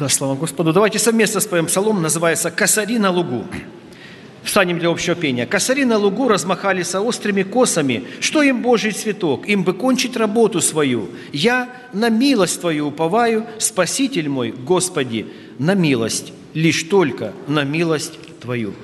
Да, слава Господу. Давайте совместно споем псалом, называется «Косари на лугу». Встанем для общего пения. «Косари на лугу размахались острыми косами. Что им Божий цветок? Им бы кончить работу свою. Я на милость Твою уповаю, Спаситель мой, Господи, на милость, лишь только на милость Твою».